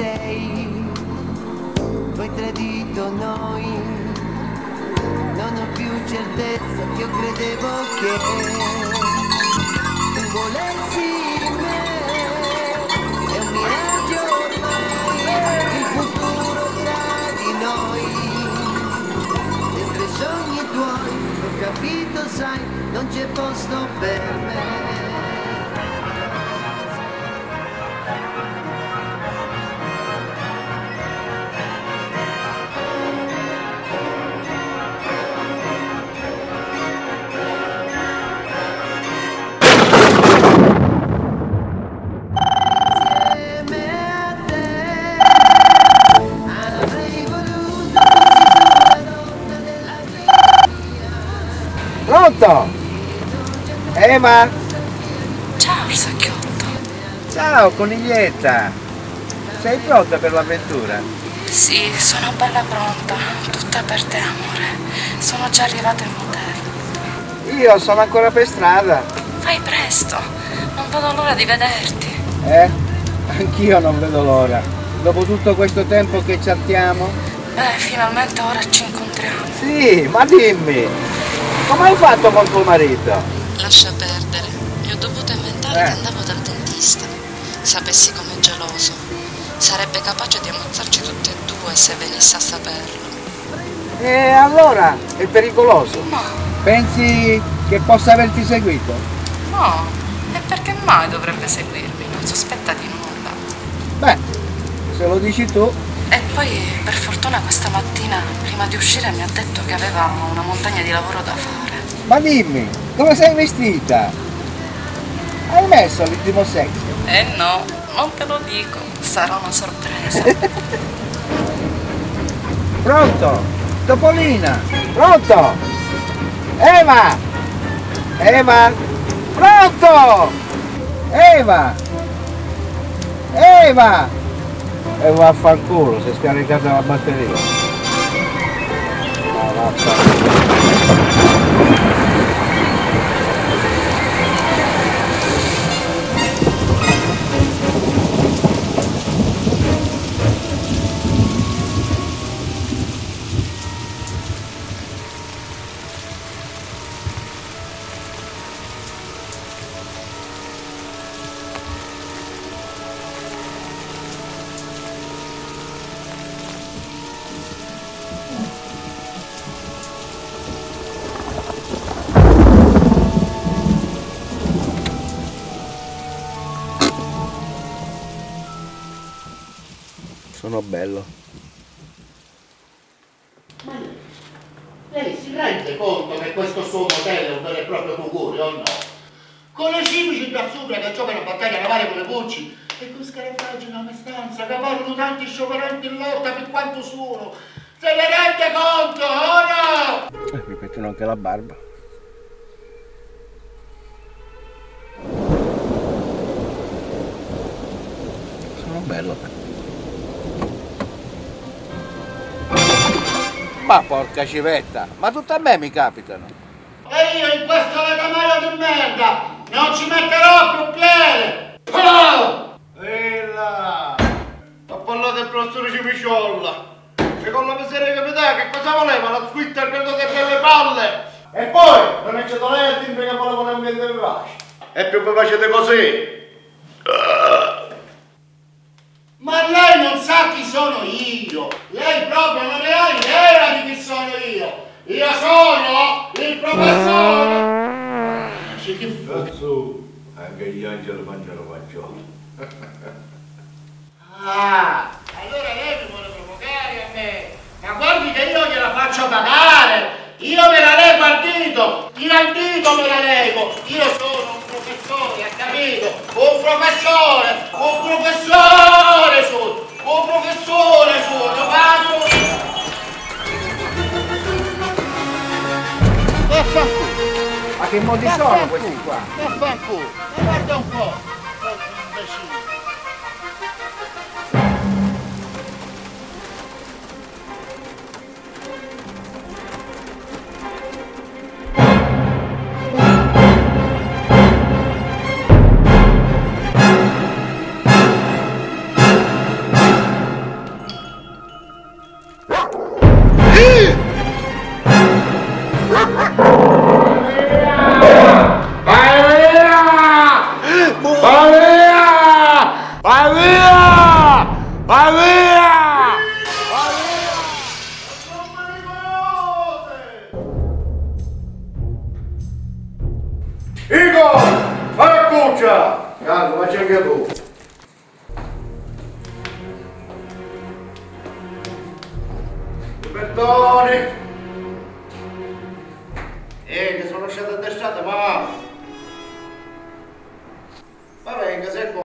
sei, tu hai tradito noi, non ho più certezza io credevo che tu volessi me, è un miraggio ormai, il futuro tra di noi, dentro i sogni tuoi, ho capito sai, non c'è posto per me. Pronto? Ema? Ciao Orsacchiotto. Ciao coniglietta! Sei pronta per l'avventura? Sì, sono bella pronta. Tutta per te, amore. Sono già arrivata in motel. Io sono ancora per strada. Fai presto. Non vedo l'ora di vederti. Eh? Anch'io non vedo l'ora. Dopo tutto questo tempo che chattiamo? Beh, finalmente ora ci incontriamo. Sì, ma dimmi! Come hai fatto con tuo marito? Lascia perdere. Gli ho dovuto inventare Eh. che andavo dal dentista. Sapessi com'è geloso. Sarebbe capace di ammazzarci tutti e due se venisse a saperlo. E allora è pericoloso. No, Pensi che possa averti seguito? no. E perché mai dovrebbe seguirmi? Non sospetta di nulla. Beh, se lo dici tu. E poi, per fortuna, questa mattina, prima di uscire, mi ha detto che aveva una montagna di lavoro da fare. Ma dimmi, come sei vestita? Hai messo l'ultimo sexy? Eh no, non te lo dico, sarà una sorpresa. Pronto? Topolina? Pronto? Eva? Eva? Pronto? Eva? Eva? E vaffanculo, si è scaricata la batteria. No, vaffanculo. Sono bello. Lei si rende conto che questo suo motel è un vero e proprio tugurio o no? Con le cimici da sopra che giocano a battaglia navale con le voci e con scarafaggi in una stanza che parlano tanti scioperanti in lotta per quanto sono. Se ne rende conto o no? Eh, mi mettono anche la barba. Sono bello. Ma porca civetta, ma tutte a me mi capitano. E io in questo letamaio di merda non ci metterò più piede! Oh! E là! Ho parlato del professore Cimiciolla! Secondo la miseria che mi dà, che cosa voleva? La squitta al credo delle palle! E poi, non è c'è lei a dire che voleva un ambiente vivace! È più vivace di così! Ma lei non sa chi sono io! Lei proprio non ne ha idea di chi sono io! Io sono il professore! Cazzo, anche gli angeli mangiano fagioli. Ah, allora lei mi vuole provocare a me! Ma guardi che io gliela faccio pagare! Io me la levo al dito! Al dito me la levo! Io sono un professore, ha capito? Un professore! Un professore che modi sono questi qua? Vaffanculo! Guarda un po'! Imbecille. Bertoni! Eh, che sono lasciato addestrate, ma